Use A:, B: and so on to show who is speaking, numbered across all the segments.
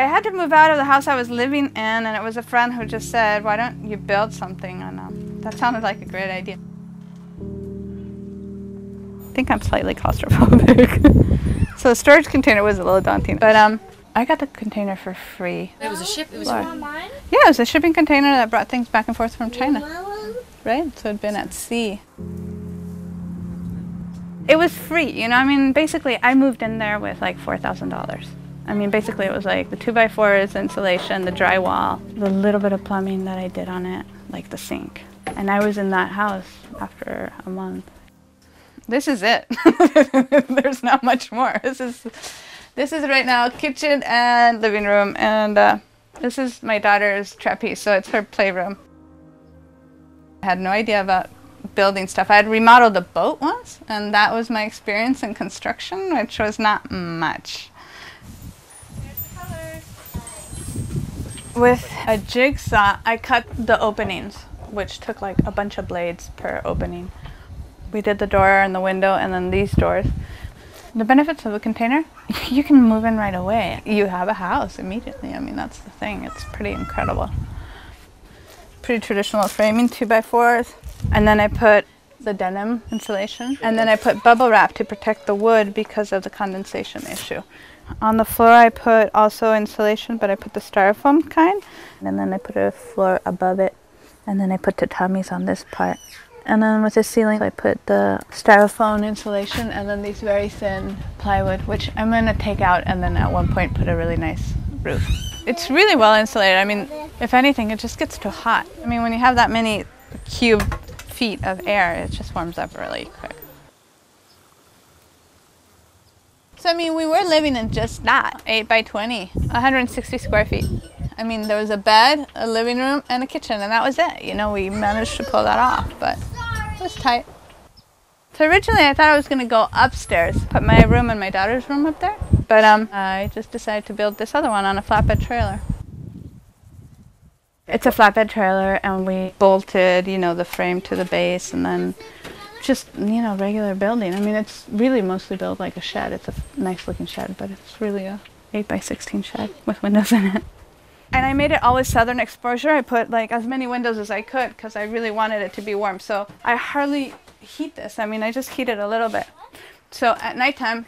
A: I had to move out of the house I was living in, and it was a friend who just said, why don't you build something? And um, that sounded like a great idea. I think I'm slightly claustrophobic. so the storage container was a little daunting, but um, I got the container for free.
B: It was a ship. It was
A: Why?
B: from
A: Yeah, it was a shipping container that brought things back and forth from China, right? So it'd been at sea. It was free, you know. I mean, basically, I moved in there with like four thousand dollars. I mean, basically, it was like the two by fours, insulation, the drywall, the little bit of plumbing that I did on it, like the sink. And I was in that house after a month. This is it. There's not much more. This is, this is right now kitchen and living room, and uh, this is my daughter's trapeze, so it's her playroom. I had no idea about building stuff. I had remodeled a boat once, and that was my experience in construction, which was not much. With a jigsaw, I cut the openings, which took like a bunch of blades per opening. We did the door and the window and then these doors. The benefits of a container, you can move in right away. You have a house immediately. I mean, that's the thing. It's pretty incredible. Pretty traditional framing, two by fours. And then I put the denim insulation. And then I put bubble wrap to protect the wood because of the condensation issue. On the floor I put also insulation, but I put the styrofoam kind. And then I put a floor above it. And then I put tatamis on this part. And then with the ceiling, I put the styrofoam insulation and then these very thin plywood, which I'm going to take out and then at one point put a really nice roof. It's really well insulated. I mean, if anything, it just gets too hot. I mean, when you have that many cube feet of air, it just warms up really quick. So, I mean, we were living in just that 8 by 20, 160 square feet. I mean, there was a bed, a living room, and a kitchen, and that was it. You know, we managed to pull that off, but it was tight. So originally I thought I was going to go upstairs, put my room and my daughter's room up there, but um, I just decided to build this other one on a flatbed trailer. It's a flatbed trailer, and we bolted, you know, the frame to the base, and then just, you know, regular building. I mean, it's really mostly built like a shed. It's a nice looking shed, but it's really a 8 by 16 shed with windows in it. And I made it always southern exposure. I put like as many windows as I could because I really wanted it to be warm. So I hardly heat this. I mean, I just heat it a little bit. So at nighttime,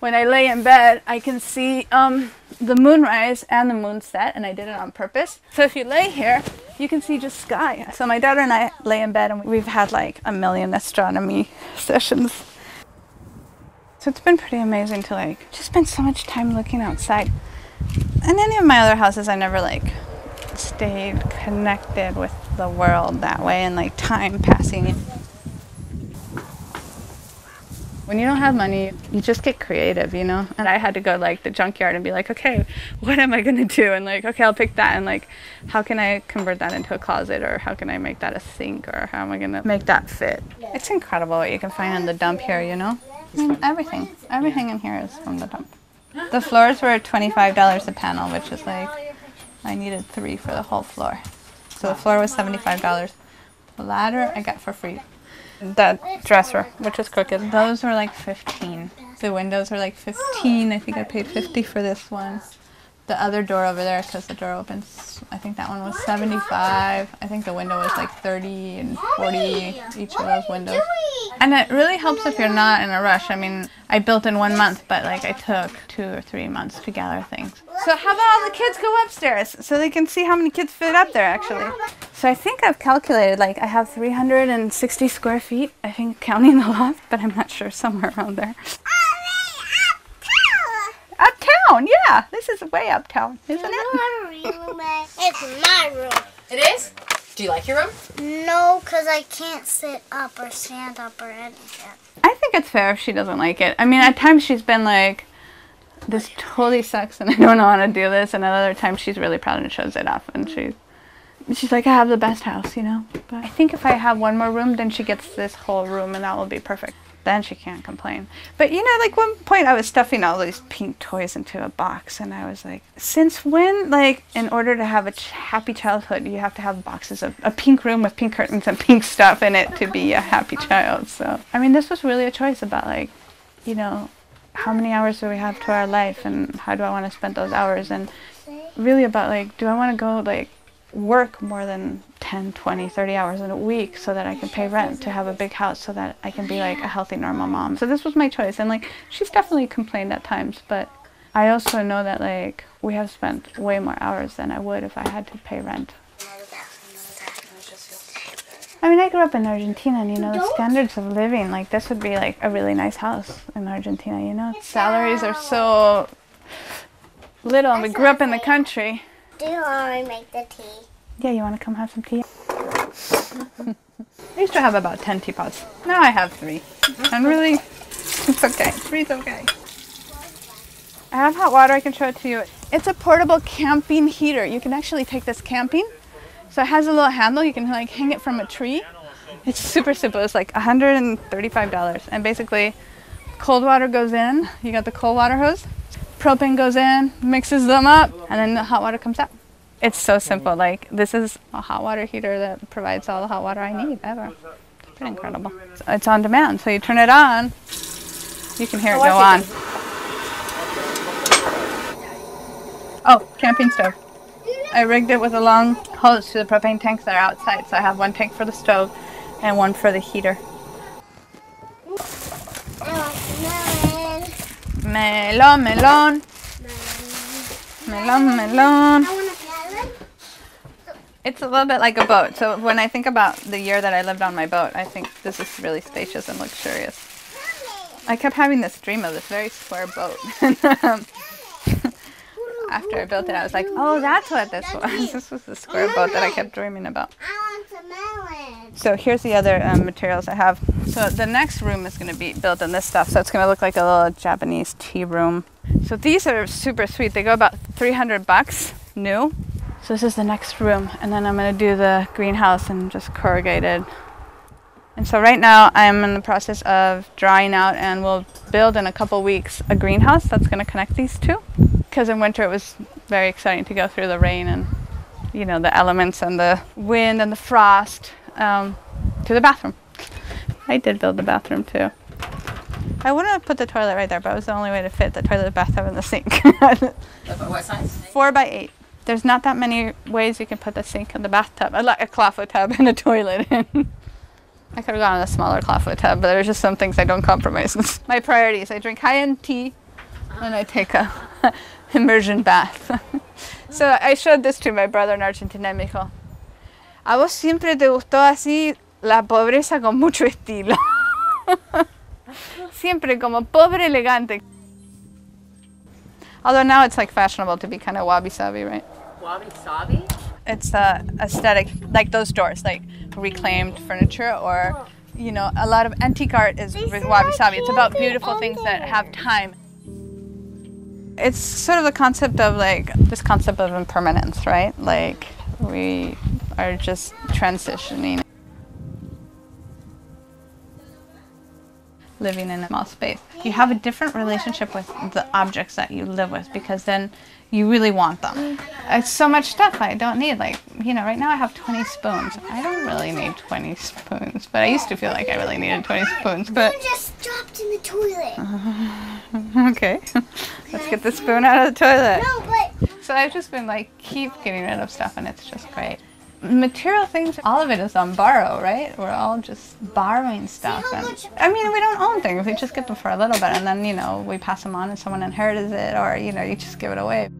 A: when I lay in bed, I can see um, the moonrise and the moon set, and I did it on purpose. So if you lay here, you can see just sky. So my daughter and I lay in bed, and we've had like a million astronomy sessions. So it's been pretty amazing to like just spend so much time looking outside. In any of my other houses, I never like stayed connected with the world that way and like time passing. When you don't have money, you just get creative, you know? And I had to go like the junkyard and be like, okay, what am I gonna do? And like, okay, I'll pick that and like, how can I convert that into a closet or how can I make that a sink or how am I gonna make that fit? It's incredible what you can find in the dump here, you know? I mean, mm-hmm. everything, everything in here is from the dump. The floors were $25 a panel, which is like, I needed three for the whole floor. So the floor was $75. The ladder I got for free. That dresser, which is crooked, those were like 15. The windows were like 15. I think I paid 50 for this one. The other door over there, because the door opens, I think that one was 75. I think the window was like 30 and 40, each of those windows. And it really helps if you're not in a rush. I mean, I built in one month, but like I took two or three months to gather things. So how about all the kids go upstairs so they can see how many kids fit up there actually. So I think I've calculated like I have 360 square feet, I think counting the loft, but I'm not sure, somewhere around there. Uptown, yeah. This is way uptown, isn't it?
C: It's my room.
B: It is? Do you like your room?
C: No, because I can't sit up or stand up or anything.
A: I think it's fair if she doesn't like it. I mean, at times she's been like, this totally sucks and I don't want to do this. And at other times she's really proud and shows it off. And she, she's like, I have the best house, you know? But I think if I have one more room, then she gets this whole room and that will be perfect. Then she can't complain. But you know, like one point I was stuffing all these pink toys into a box and I was like, since when, like, in order to have a ch- happy childhood, you have to have boxes of a pink room with pink curtains and pink stuff in it to be a happy child. So, I mean, this was really a choice about like, you know, how many hours do we have to our life and how do I want to spend those hours? And really about like, do I want to go like work more than 10, 20, 30 hours in a week so that I can pay rent to have a big house so that I can be like a healthy, normal mom. So this was my choice. And like, she's definitely complained at times, but I also know that like we have spent way more hours than I would if I had to pay rent. I mean, I grew up in Argentina, and you know, the standards of living, like this would be like a really nice house in Argentina, you know? Salaries are so little, and we grew up in the country.
C: Do you want to make the tea?
A: Yeah, you want to come have some tea? I used to have about 10 teapots. Now I have three. And really, it's okay. Three's okay. I have hot water. I can show it to you. It's a portable camping heater. You can actually take this camping. So it has a little handle. You can like hang it from a tree. It's super simple. It's like $135. And basically, cold water goes in. You got the cold water hose. Propane goes in, mixes them up, and then the hot water comes out. It's so simple. Like this is a hot water heater that provides all the hot water I need ever. Pretty incredible. It's on demand. So you turn it on, you can hear it oh, go on. Oh, camping stove. I rigged it with a long hose to the propane tanks that are outside. So I have one tank for the stove and one for the heater.
C: I want melon.
A: Melon, melon, melon, melon.
C: I want a melon.
A: It's a little bit like a boat. So when I think about the year that I lived on my boat, I think this is really spacious and luxurious. I kept having this dream of this very square boat. Um, After I built it, I was like, oh, that's what this was. This was the square boat that I kept dreaming about.
C: I want a melon.
A: So here's the other um, materials I have. So the next room is going to be built in this stuff. So it's going to look like a little Japanese tea room. So these are super sweet. They go about 300 bucks new. So this is the next room. And then I'm going to do the greenhouse and just corrugated. And so right now I'm in the process of drying out and we'll build in a couple weeks a greenhouse that's going to connect these two. Because in winter it was very exciting to go through the rain and you know the elements and the wind and the frost um, to the bathroom. I did build the bathroom too. I wouldn't have put the toilet right there, but it was the only way to fit the toilet, bathtub, and the sink.
B: What size?
A: Four by eight. There's not that many ways you can put the sink and the bathtub, like a clawfoot tub and a toilet in. I could have gone on a smaller clawfoot tub, but there's just some things I don't compromise. My priorities: I drink high-end tea, and I take a immersion bath. so I showed this to my brother in Argentina y me dijo, a vos siempre te gustó así la pobreza con mucho estilo. siempre como pobre elegante. Although now it's like fashionable to be kind of wabi-sabi, right?
B: Wabi sabi?
A: It's uh, aesthetic, like those doors, like reclaimed furniture or, you know, a lot of antique art is
C: These
A: wabi-sabi. It's about beautiful things that have time. It's sort of the concept of like this concept of impermanence, right? Like we are just transitioning. Living in a small space. You have a different relationship with the objects that you live with because then you really want them. It's so much stuff I don't need. Like, you know, right now I have 20 spoons. I don't really need 20 spoons, but I used to feel like I really needed 20 spoons. But
C: You just dropped in the toilet.
A: okay, let's get the spoon out of the toilet.
C: No, but
A: So I've just been like keep getting rid of stuff and it's just great. Material things, all of it is on borrow, right? We're all just borrowing stuff. And, I mean, we don't own things. We just get them for a little bit and then, you know, we pass them on and someone inherits it or, you know, you just give it away.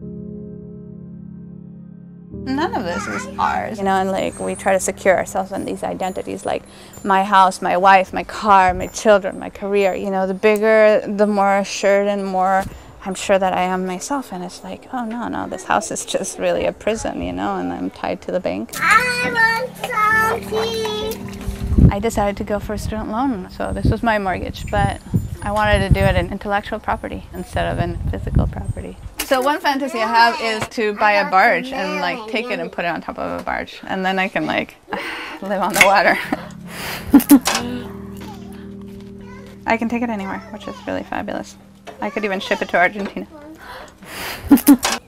A: None of this is ours, you know, and like we try to secure ourselves in these identities like my house, my wife, my car, my children, my career. You know, the bigger, the more assured and more I'm sure that I am myself. And it's like, oh no, no, this house is just really a prison, you know, and I'm tied to the bank.
C: I want some tea.
A: I decided to go for a student loan. So this was my mortgage, but I wanted to do it in intellectual property instead of in physical property. So one fantasy I have is to buy a barge and like take it and put it on top of a barge, and then I can like live on the water. I can take it anywhere, which is really fabulous. I could even ship it to Argentina.